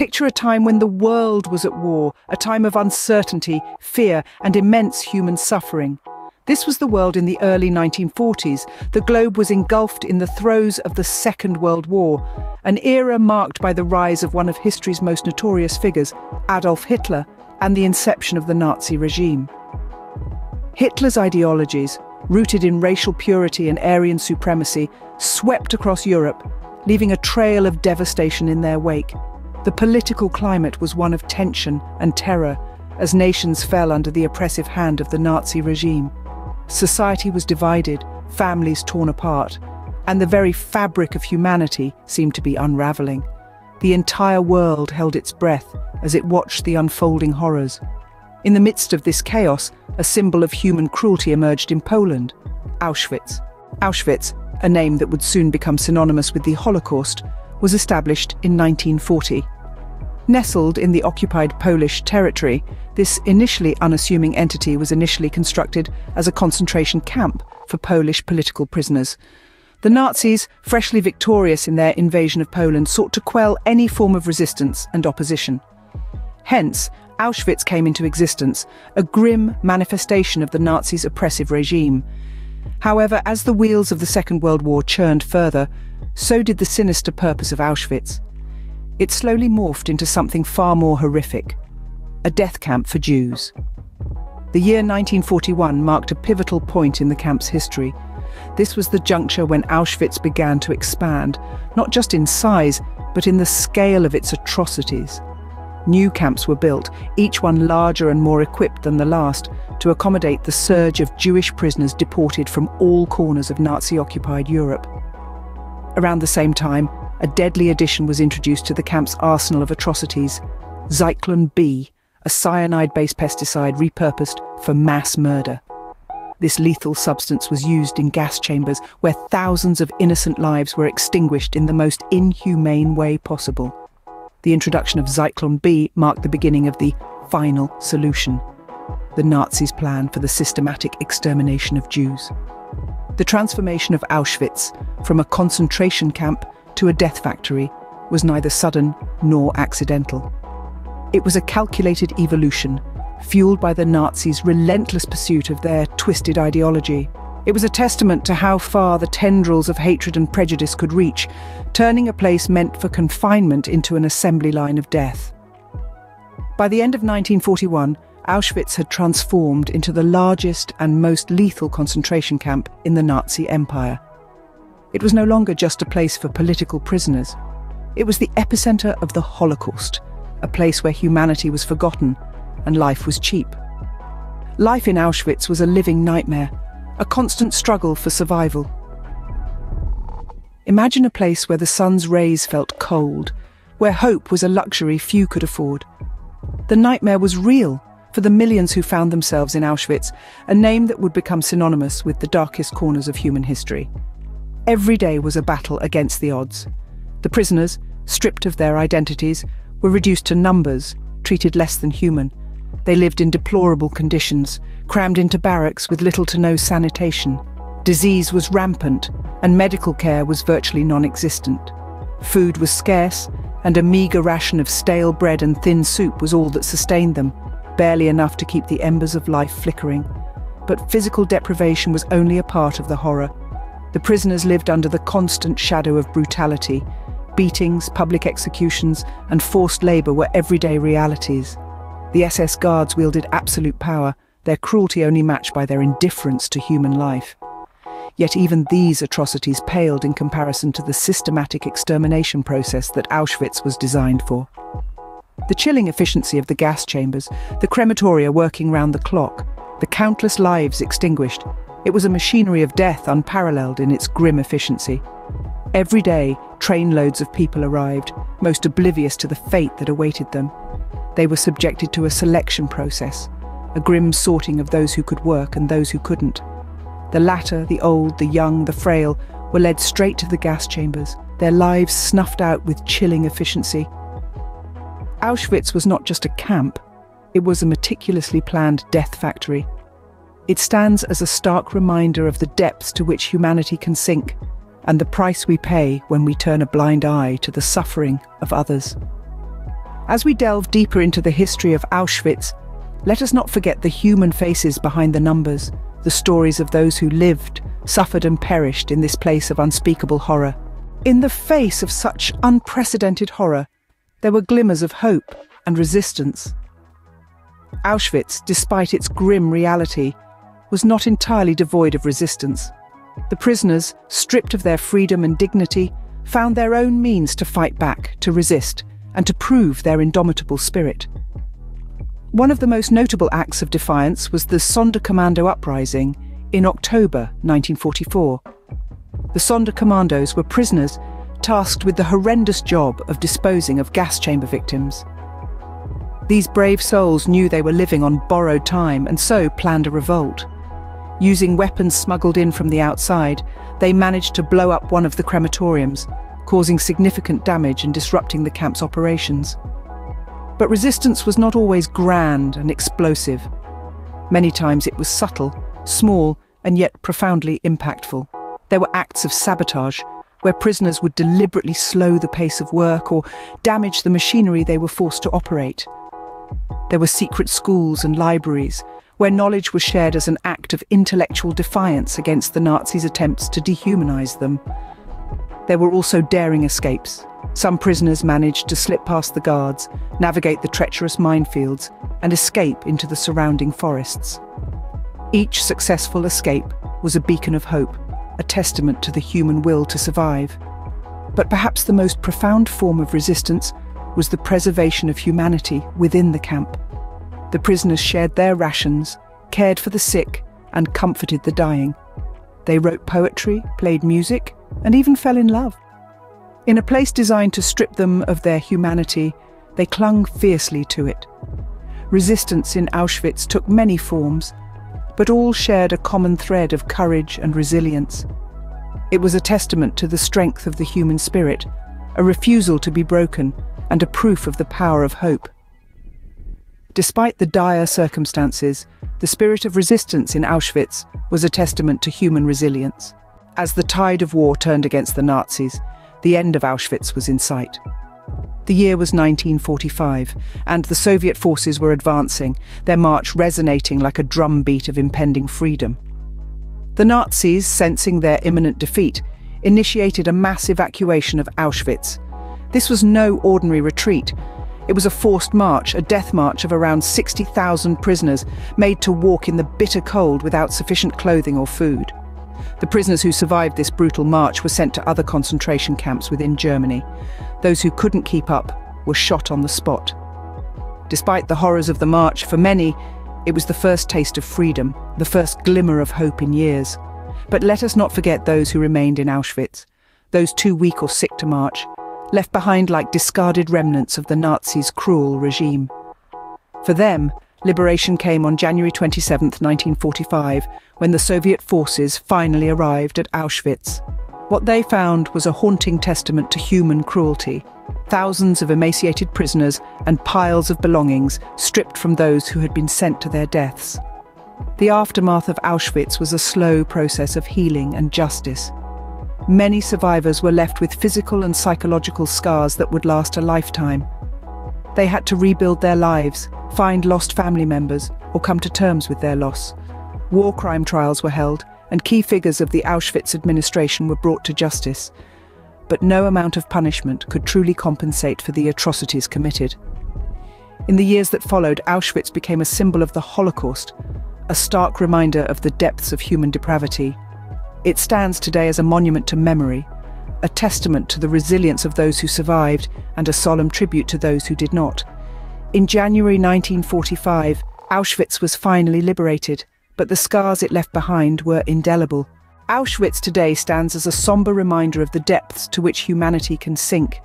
Picture a time when the world was at war, a time of uncertainty, fear, and immense human suffering. This was the world in the early 1940s. The globe was engulfed in the throes of the Second World War, an era marked by the rise of one of history's most notorious figures, Adolf Hitler, and the inception of the Nazi regime. Hitler's ideologies, rooted in racial purity and Aryan supremacy, swept across Europe, leaving a trail of devastation in their wake. The political climate was one of tension and terror as nations fell under the oppressive hand of the Nazi regime. Society was divided, families torn apart, and the very fabric of humanity seemed to be unraveling. The entire world held its breath as it watched the unfolding horrors. In the midst of this chaos, a symbol of human cruelty emerged in Poland, Auschwitz. Auschwitz, a name that would soon become synonymous with the Holocaust, was established in 1940. Nestled in the occupied Polish territory, this initially unassuming entity was initially constructed as a concentration camp for Polish political prisoners. The Nazis, freshly victorious in their invasion of Poland, sought to quell any form of resistance and opposition. Hence, Auschwitz came into existence, a grim manifestation of the Nazis' oppressive regime. However, as the wheels of the Second World War churned further, so did the sinister purpose of Auschwitz. It slowly morphed into something far more horrific a death camp for Jews. The year 1941 marked a pivotal point in the camp's history. This was the juncture when Auschwitz began to expand, not just in size, but in the scale of its atrocities. New camps were built, each one larger and more equipped than the last, to accommodate the surge of Jewish prisoners deported from all corners of Nazi-occupied Europe. Around the same time, a deadly addition was introduced to the camp's arsenal of atrocities, Zyklon B, a cyanide-based pesticide repurposed for mass murder. This lethal substance was used in gas chambers where thousands of innocent lives were extinguished in the most inhumane way possible. The introduction of Zyklon B marked the beginning of the final solution, the Nazis' plan for the systematic extermination of Jews. The transformation of Auschwitz from a concentration camp to a death factory was neither sudden nor accidental. It was a calculated evolution, fueled by the Nazis' relentless pursuit of their twisted ideology. It was a testament to how far the tendrils of hatred and prejudice could reach, turning a place meant for confinement into an assembly line of death. By the end of 1941, Auschwitz had transformed into the largest and most lethal concentration camp in the Nazi Empire. It was no longer just a place for political prisoners. It was the epicenter of the Holocaust, a place where humanity was forgotten and life was cheap. Life in Auschwitz was a living nightmare, a constant struggle for survival. Imagine a place where the sun's rays felt cold, where hope was a luxury few could afford. The nightmare was real for the millions who found themselves in Auschwitz, a name that would become synonymous with the darkest corners of human history. Every day was a battle against the odds. The prisoners, stripped of their identities, were reduced to numbers, treated less than human. They lived in deplorable conditions, crammed into barracks with little to no sanitation. Disease was rampant, and medical care was virtually non-existent. Food was scarce, and a meagre ration of stale bread and thin soup was all that sustained them, barely enough to keep the embers of life flickering. But physical deprivation was only a part of the horror. The prisoners lived under the constant shadow of brutality. Beatings, public executions, and forced labour were everyday realities. The SS guards wielded absolute power, their cruelty only matched by their indifference to human life. Yet even these atrocities paled in comparison to the systematic extermination process that Auschwitz was designed for. The chilling efficiency of the gas chambers, the crematoria working round the clock, the countless lives extinguished, it was a machinery of death unparalleled in its grim efficiency. Every day, trainloads of people arrived, most oblivious to the fate that awaited them. They were subjected to a selection process, a grim sorting of those who could work and those who couldn't. The latter, the old, the young, the frail, were led straight to the gas chambers, their lives snuffed out with chilling efficiency. Auschwitz was not just a camp, it was a meticulously planned death factory. It stands as a stark reminder of the depths to which humanity can sink and the price we pay when we turn a blind eye to the suffering of others. As we delve deeper into the history of Auschwitz, let us not forget the human faces behind the numbers, the stories of those who lived, suffered and perished in this place of unspeakable horror. In the face of such unprecedented horror, there were glimmers of hope and resistance. Auschwitz, despite its grim reality, was not entirely devoid of resistance. The prisoners, stripped of their freedom and dignity, found their own means to fight back, to resist, and to prove their indomitable spirit. One of the most notable acts of defiance was the Sonderkommando uprising in October 1944. The Sonderkommandos were prisoners tasked with the horrendous job of disposing of gas chamber victims. These brave souls knew they were living on borrowed time and so planned a revolt. Using weapons smuggled in from the outside, they managed to blow up one of the crematoriums, causing significant damage and disrupting the camp's operations. But resistance was not always grand and explosive. Many times it was subtle, small, and yet profoundly impactful. There were acts of sabotage, where prisoners would deliberately slow the pace of work or damage the machinery they were forced to operate. There were secret schools and libraries, where knowledge was shared as an act of intellectual defiance against the Nazis' attempts to dehumanize them. There were also daring escapes, some prisoners managed to slip past the guards, navigate the treacherous minefields, and escape into the surrounding forests. Each successful escape was a beacon of hope, a testament to the human will to survive. But perhaps the most profound form of resistance was the preservation of humanity within the camp. The prisoners shared their rations, cared for the sick, and comforted the dying. They wrote poetry, played music, and even fell in love. In a place designed to strip them of their humanity, they clung fiercely to it. Resistance in Auschwitz took many forms, but all shared a common thread of courage and resilience. It was a testament to the strength of the human spirit, a refusal to be broken, and a proof of the power of hope. Despite the dire circumstances, the spirit of resistance in Auschwitz was a testament to human resilience. As the tide of war turned against the Nazis, the end of Auschwitz was in sight. The year was 1945, and the Soviet forces were advancing, their march resonating like a drumbeat of impending freedom. The Nazis, sensing their imminent defeat, initiated a mass evacuation of Auschwitz. This was no ordinary retreat. It was a forced march, a death march of around 60,000 prisoners made to walk in the bitter cold without sufficient clothing or food. The prisoners who survived this brutal march were sent to other concentration camps within Germany. Those who couldn't keep up were shot on the spot. Despite the horrors of the march, for many, it was the first taste of freedom, the first glimmer of hope in years. But let us not forget those who remained in Auschwitz, those too weak or sick to march, left behind like discarded remnants of the Nazis' cruel regime. For them, Liberation came on January 27, 1945, when the Soviet forces finally arrived at Auschwitz. What they found was a haunting testament to human cruelty. Thousands of emaciated prisoners and piles of belongings stripped from those who had been sent to their deaths. The aftermath of Auschwitz was a slow process of healing and justice. Many survivors were left with physical and psychological scars that would last a lifetime. They had to rebuild their lives, find lost family members, or come to terms with their loss. War crime trials were held, and key figures of the Auschwitz administration were brought to justice. But no amount of punishment could truly compensate for the atrocities committed. In the years that followed, Auschwitz became a symbol of the Holocaust, a stark reminder of the depths of human depravity. It stands today as a monument to memory, a testament to the resilience of those who survived and a solemn tribute to those who did not. In January 1945, Auschwitz was finally liberated, but the scars it left behind were indelible. Auschwitz today stands as a somber reminder of the depths to which humanity can sink.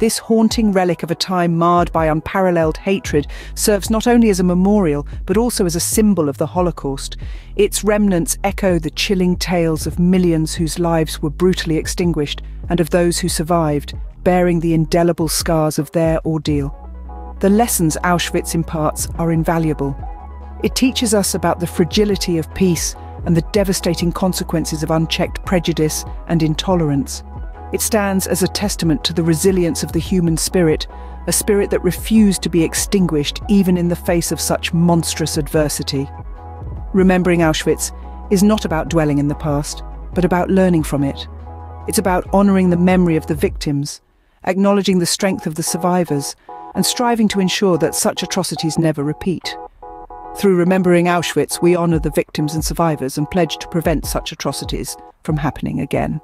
This haunting relic of a time marred by unparalleled hatred serves not only as a memorial, but also as a symbol of the Holocaust. Its remnants echo the chilling tales of millions whose lives were brutally extinguished and of those who survived, bearing the indelible scars of their ordeal. The lessons Auschwitz imparts are invaluable. It teaches us about the fragility of peace and the devastating consequences of unchecked prejudice and intolerance. It stands as a testament to the resilience of the human spirit, a spirit that refused to be extinguished even in the face of such monstrous adversity. Remembering Auschwitz is not about dwelling in the past, but about learning from it. It's about honouring the memory of the victims, acknowledging the strength of the survivors, and striving to ensure that such atrocities never repeat. Through remembering Auschwitz, we honour the victims and survivors and pledge to prevent such atrocities from happening again.